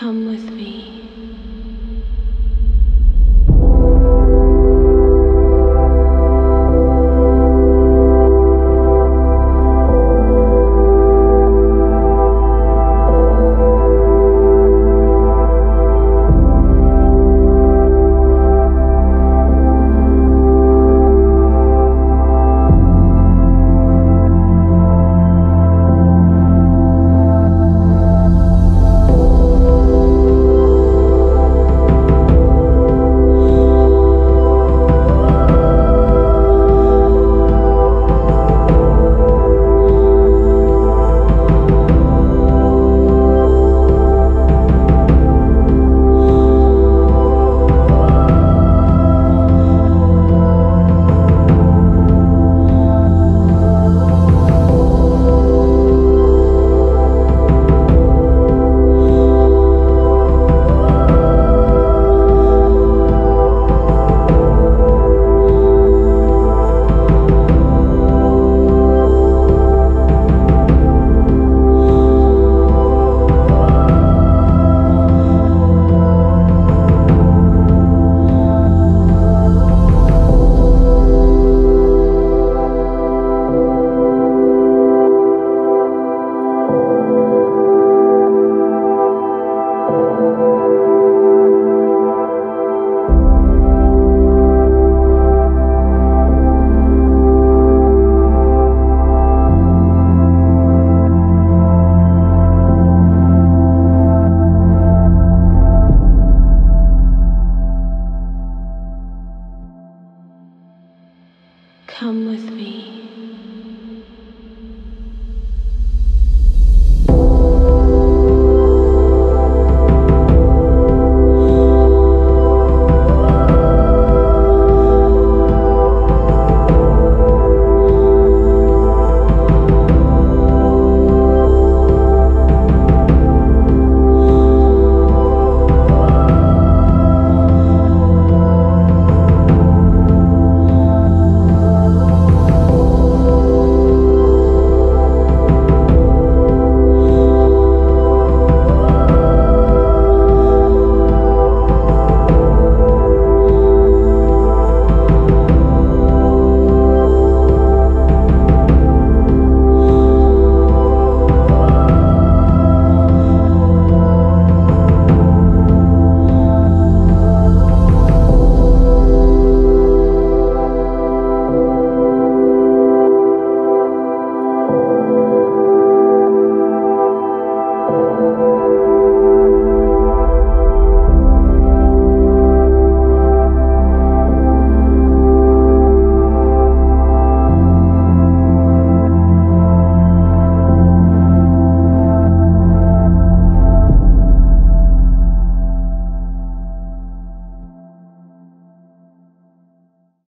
Come with me. Thank you.